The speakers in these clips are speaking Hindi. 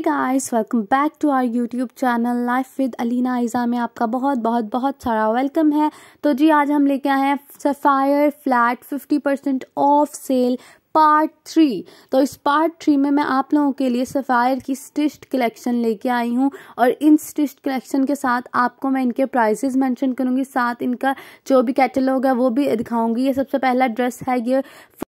Guys welcome back to our YouTube channel life with Alina Aiza में आपका बहुत बहुत बहुत सारा वेलकम है। तो जी, आज हम लेके आए हैं Sapphire flat 50 percent off sale part three तो इस पार्ट थ्री में मैं आप लोगों के लिए सफ़ायर की स्टिच्ड कलेक्शन लेके आई हूँ और इन स्टिच्ड कलेक्शन के साथ आपको मैं इनके प्राइसेस मेंशन करूँगी, साथ इनका जो भी कैटलॉग है वो भी दिखाऊँगी। ये सबसे पहला ड्रेस है ये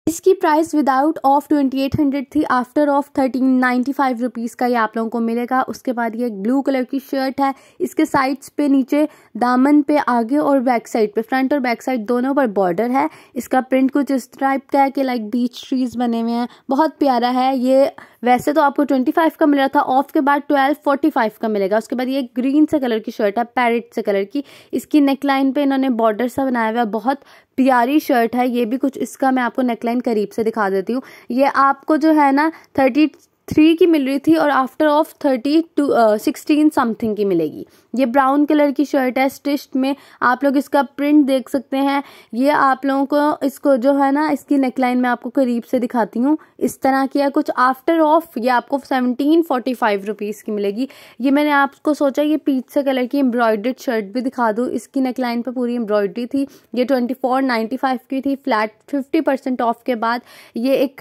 इसकी price without off twenty eight hundred थी after off thirteen ninety five rupees का ये आप लोगों को मिलेगा। उसके बाद ये ब्लू कलर की शर्ट है। इसके साइड्स पे, नीचे दामन पे, आगे और बैक साइड पे फ्रंट और बैक साइड दोनों पर बॉर्डर है। इसका प्रिंट कुछ इस टाइप का है कि लाइक बीच ट्रीज बने हुए हैं। बहुत प्यारा है। ये वैसे तो आपको ट्वेंटी फाइव का मिल रहा था ऑफ़ के बाद ट्वेल्व फोर्टी फाइव का मिलेगा। उसके बाद ये ग्रीन से कलर की शर्ट है पैरेट से कलर की। इसकी नेकलाइन पे इन्होंने बॉर्डर सा बनाया हुआ बहुत प्यारी शर्ट है। ये भी कुछ इसका मैं आपको नेकलाइन करीब से दिखा देती हूँ। ये आपको जो है ना थर्टी थ्री की मिल रही थी और after off thirty two sixteen something की मिलेगी। ये ब्राउन कलर की शर्ट है स्टिच्ड में। आप लोग इसका प्रिंट देख सकते हैं। ये आप लोगों को इसको जो है ना, इसकी नेकलाइन में आपको करीब से दिखाती हूँ। इस तरह की है कुछ आफ्टर ऑफ़ ये आपको सेवनटीन फोर्टी फाइव रुपीज़ की मिलेगी। ये मैंने आपको सोचा ये पीछे कलर की एम्ब्रॉयड्रेड शर्ट भी दिखा दूँ। इसकी नेकलाइन पर पूरी एम्ब्रॉयड्री थी। ये ट्वेंटी फोर नाइन्टी फाइव की थी फ्लैट फिफ्टी परसेंट ऑफ़ के बाद। ये एक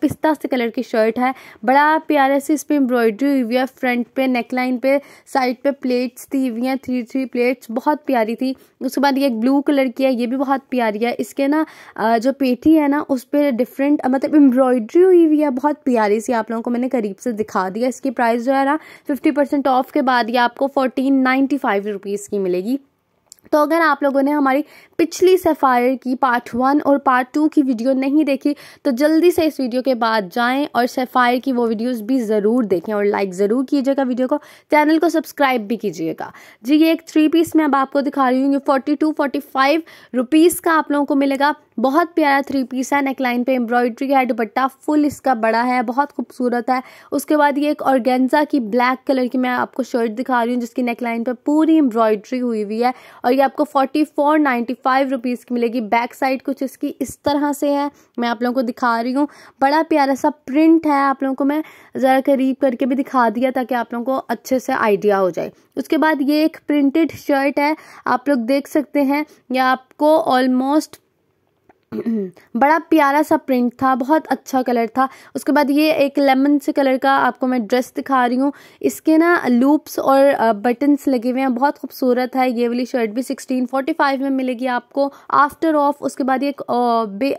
पिस्ता से कलर की शर्ट है। बड़ा प्यारे से इस पर एम्ब्रॉयड्री हुई हुई है, फ्रंट पे नेकलाइन पे साइड पे प्लेट्स दी हुई हैं थ्री थ्री प्लेट्स बहुत प्यारी थी। उसके बाद ये एक ब्लू कलर की है, ये भी बहुत प्यारी है। इसके ना जो पेठी है ना, उस पर डिफरेंट मतलब एम्ब्रॉयड्री हुई हुई है, बहुत प्यारी सी आप लोगों को मैंने करीब से दिखा दिया। इसकी प्राइस जो है ना फिफ्टी परसेंट ऑफ़ के बाद ये आपको फोर्टीन नाइन्टी फाइव रुपीज़ की मिलेगी। तो अगर आप लोगों ने हमारी पिछली सफ़ायर की पार्ट वन और पार्ट टू की वीडियो नहीं देखी तो जल्दी से इस वीडियो के बाद जाएँ और सफ़ायर की वो वीडियोस भी ज़रूर देखें और लाइक ज़रूर कीजिएगा वीडियो को। चैनल को सब्सक्राइब भी कीजिएगा। जी, ये एक थ्री पीस मैं अब आपको दिखा रही हूँ, ये forty two forty five rupees का आप लोगों को मिलेगा। बहुत प्यारा थ्री पीस है नेकलाइन पे एम्ब्रॉयडरी है, दुपट्टा फुल इसका बड़ा है, बहुत खूबसूरत है। उसके बाद ये एक ऑर्गेन्जा की ब्लैक कलर की मैं आपको शर्ट दिखा रही हूँ, जिसकी नेकलाइन पे पूरी एम्ब्रॉयडरी हुई हुई है। और ये आपको forty four ninety five rupees की मिलेगी। बैक साइड कुछ इसकी इस तरह से है, मैं आप लोगों को दिखा रही हूँ। बड़ा प्यारा सा प्रिंट है, आप लोगों को मैं ज़रा करीब करके भी दिखा दिया ताकि आप लोगों को अच्छे से आइडिया हो जाए। उसके बाद ये एक प्रिंटेड शर्ट है, आप लोग देख सकते हैं, या आपको ऑलमोस्ट बड़ा प्यारा सा प्रिंट था, बहुत अच्छा कलर था। उसके बाद ये एक लेमन से कलर का आपको मैं ड्रेस दिखा रही हूँ। इसके ना लूप्स और बटन्स लगे हुए हैं, बहुत खूबसूरत है। ये वाली शर्ट भी सिक्सटीन फोर्टी फाइव में मिलेगी आपको। आफ्टर ऑफ़, उसके बाद ये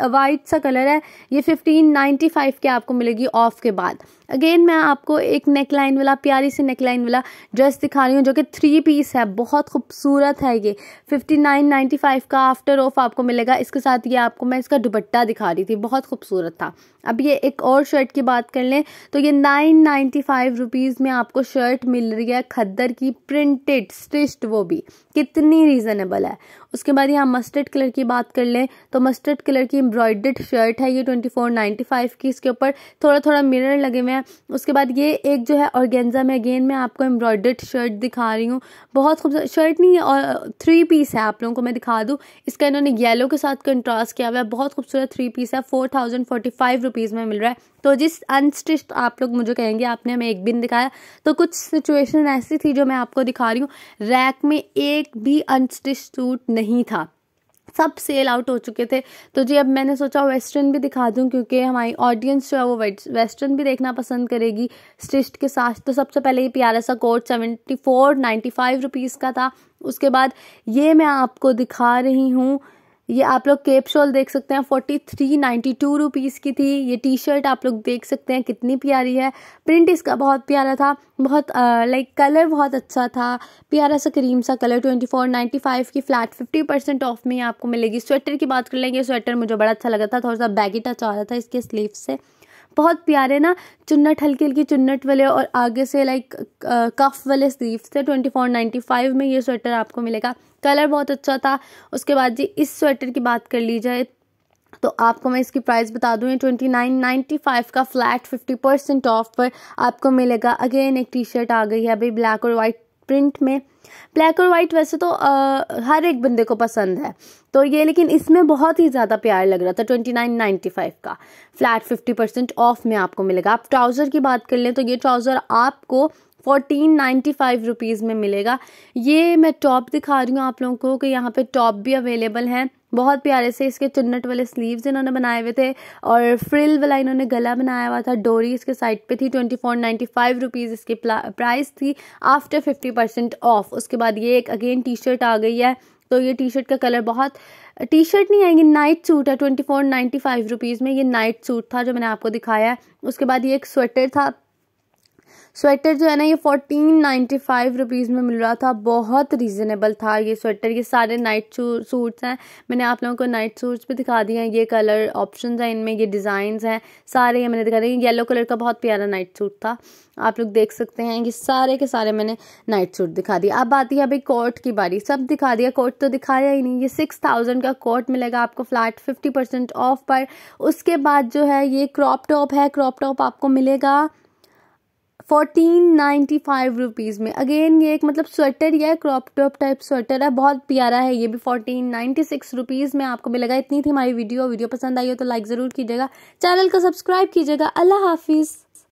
वाइट सा कलर है। ये फिफ्टीन नाइन्टी फाइव के आपको मिलेगी ऑफ़ के बाद। अगेन मैं आपको एक नेक लाइन वाला, प्यारी सी नेक लाइन वाला ड्रेस दिखा रही हूँ, जो कि थ्री पीस है। बहुत खूबसूरत है ये। फिफ्टी नाइन नाइन्टी फाइव का आफ्टर ऑफ़ आपको मिलेगा। इसके साथ ये आपको मैं इसका दुपट्टा दिखा रही थी। बहुत खूबसूरत था। अब ये एक और शर्ट की बात कर लें तो ये नाइन नाइन्टी फाइव रुपीज़ में आपको शर्ट मिल रही है। खद्दर की प्रिंटेड स्टिच्ड वो भी। कितनी रीज़नेबल है। उसके बाद यहाँ मस्टर्ड कलर की बात कर लें तो मस्टर्ड कलर की एम्ब्रॉयडर्ड शर्ट है, ये ट्वेंटी फोर नाइन्टी फाइव की, इसके ऊपर थोड़ा थोड़ा मिरर लगे हुए हैं। उसके बाद ये एक जो है ऑर्गेन्जा में अगेन मैं आपको एम्ब्रॉयडर्ड शर्ट दिखा रही हूँ। बहुत खूबसूरत शर्ट नहीं है, और थ्री पीस है, आप लोगों को मैं दिखा दूँ। इसका इन्होंने येलो के साथ कंट्रास्ट किया हुआ है। बहुत खूबसूरत थ्री पीस है four thousand forty five rupees में मिल रहा है। तो जिस अनस्टिच्ड आप लोग मुझे कहेंगे, आपने हमें एक बिन दिखाया। तो कुछ सिचुएशन ऐसी थी जो मैं आपको दिखा रही हूँ। रैक में एक भी अनस्टिच सूट नहीं था। सब सेल आउट हो चुके थे। तो जी, अब मैंने सोचा वेस्टर्न भी दिखा दूँ क्योंकि हमारी ऑडियंस जो है वो वेस्टर्न भी देखना पसंद करेगी। स्टिस्ट के साथ तो सबसे पहले ये प्यारा सा coat seventy four ninety five rupees का था। उसके बाद ये मैं आपको दिखा रही हूँ। ये आप लोग केप शॉल देख सकते हैं forty three ninety two rupees की थी। ये टी शर्ट आप लोग देख सकते हैं, कितनी प्यारी है। प्रिंट इसका बहुत प्यारा था, बहुत लाइक कलर बहुत अच्छा था। प्यारा सा क्रीम सा colour twenty four ninety five की फ्लैट फिफ्टी परसेंट ऑफ़ में आपको मिलेगी। स्वेटर की बात कर लेंगे स्वेटर मुझे बड़ा अच्छा लगा था, थोड़ा सा बैगी टच आ रहा था इसके स्लीव से। बहुत प्यारे ना चुन्नट, हल्की हल्की चुन्नट वाले और आगे से लाइक कफ वाले स्लीव्स थे ट्वेंटी फोर नाइन्टी फाइव में ये स्वेटर आपको मिलेगा। कलर बहुत अच्छा था। उसके बाद जी इस स्वेटर की बात कर ली जाए तो आपको मैं इसकी प्राइस बता दूँ, ये ट्वेंटी नाइन नाइन्टी फाइव का फ्लैट फिफ्टी परसेंट ऑफ़ पर आपको मिलेगा। अगेन एक टी शर्ट आ गई है, अभी ब्लैक और वाइट प्रिंट में। ब्लैक और वाइट वैसे तो आ, हर एक बंदे को पसंद है। तो ये लेकिन इसमें बहुत ही ज़्यादा प्यार लग रहा था ट्वेंटी नाइन नाइन्टी फाइव का। फ्लैट फिफ्टी परसेंट ऑफ़ में आपको मिलेगा। आप ट्राउज़र की बात कर लें तो ये ट्राउज़र आपको फोर्टीन नाइन्टी फाइव रुपीज़ में मिलेगा। ये मैं टॉप दिखा रही हूँ आप लोगों को कि यहाँ पे टॉप भी अवेलेबल हैं। बहुत प्यारे से इसके चुन्नट वाले स्लीव्स इन्होंने बनाए हुए थे और फ्रिल वाला इन्होंने गला बनाया हुआ था। डोरी इसके साइड पे थी, twenty four ninety five rupees इसकी प्राइस थी। After fifty percent off. उसके बाद ये एक अगेन टी शर्ट आ गई है। तो ये टी शर्ट का कलर बहुत टी शर्ट नहीं आएँगे, नाइट सूट है, twenty four ninety five rupees में ये नाइट सूट था जो मैंने आपको दिखाया है। उसके बाद ये एक स्वेटर था स्वेटर जो है ना, ये फोर्टीन नाइन्टी फाइव रुपीज़ में मिल रहा था। बहुत रीज़नेबल था ये स्वेटर। ये सारे नाइट सूट्स हैं। मैंने आप लोगों को नाइट सूट्स भी दिखा दिए हैं। ये कलर ऑप्शंस हैं इनमें, ये डिज़ाइंस हैं। सारे ये मैंने दिखा दिए। येलो कलर का बहुत प्यारा नाइट सूट था। आप लोग देख सकते हैं। ये सारे के सारे मैंने नाइट सूट दिखा दिया अब आती है अभी कोट की बारी। सब दिखा दिया। कोट तो दिखाया ही नहीं। ये सिक्स थाउज़ेंड का कोट मिलेगा आपको फ्लैट फिफ्टी परसेंट ऑफ़ पर। उसके बाद जो है ये क्रॉप टॉप है। क्रॉप टॉप आपको मिलेगा। फोर्टीन नाइन्टी फाइव रुपीज़ में। अगेन ये एक मतलब स्वेटर या क्रॉप टॉप टाइप स्वेटर है, बहुत प्यारा है ये भी। फोर्टीन नाइन्टी सिक्स रुपीज़ में आपको मिलेगा। इतनी थी हमारी वीडियो वीडियो पसंद आई हो तो लाइक ज़रूर कीजिएगा। चैनल को सब्सक्राइब कीजिएगा। अल्लाह हाफिज़।